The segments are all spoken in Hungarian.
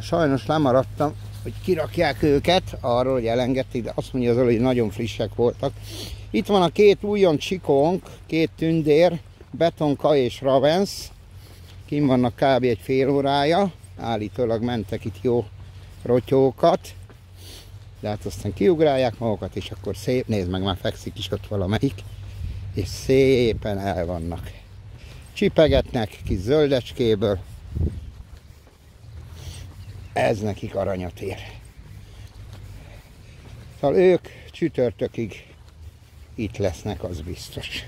Sajnos lemaradtam, hogy kirakják őket, arról, hogy elengedték, de azt mondja az hogy nagyon frissek voltak. Itt van a két újon csikónk, két tündér, Betonka és Ravens. Kim vannak kb. egy fél órája. Állítólag mentek itt jó rotyókat. De hát aztán kiugrálják magukat, és akkor szép, nézd meg, már fekszik is ott valamelyik. És szépen el vannak. Csipegetnek kis zöldecskéből. Ez nekik aranyat ér. Szóval ők csütörtökig itt lesznek, az biztos.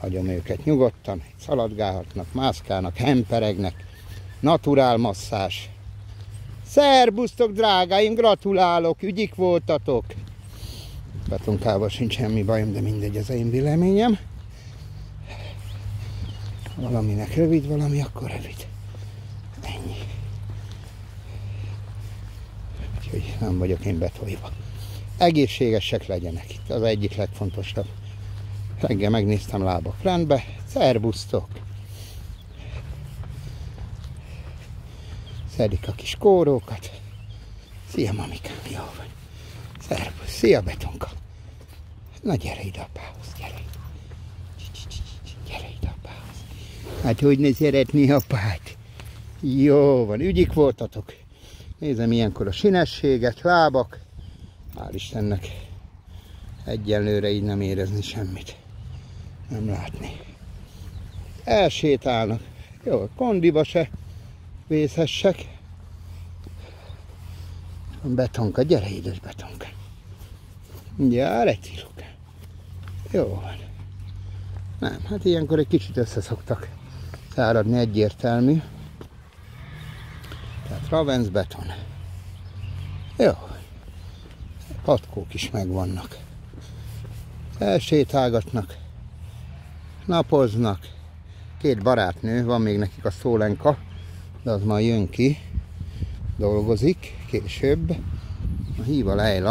Hagyom őket nyugodtan, szaladgálhatnak, mászkálnak, hemperegnek, naturál masszás. Szerbusztok, drágáim, gratulálok, ügyik voltatok. Betonkával sincs semmi bajom, de mindegy, az én véleményem. Valaminek rövid, valami akkor rövid. Úgyhogy nem vagyok én betolva. Egészségesek legyenek itt, az egyik legfontosabb. Reggel megnéztem lábak rendbe. Szerbusztok! Szedik a kis kórókat. Szia, mamikám, jó vagy. Szervusz, szia, betonka. Na gyere ide apához, gyere. Gyere ide apához. Hát hogy ne szeretni apát? Jó van, ügyik voltatok. Nézem ilyenkor a sinességet, lábak. Hál' Istennek egyenlőre így nem érezni semmit. Nem látni. Elsétálnak. Jó, kondiba se vészhessek. Betonka, gyere édes betonka. Gyere, Ciluka. Jó van. Nem, hát ilyenkor egy kicsit összeszoktak száradni egyértelmű. Tehát Ravens beton. Jó. Patkók is megvannak. Elsétálgatnak. Napoznak. Két barátnő, van még nekik a szólenka, de az majd jön ki. Dolgozik később. A híva Leila.